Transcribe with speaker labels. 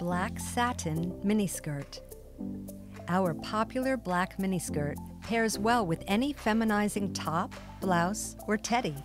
Speaker 1: black satin miniskirt. Our popular black miniskirt pairs well with any feminizing top, blouse, or teddy.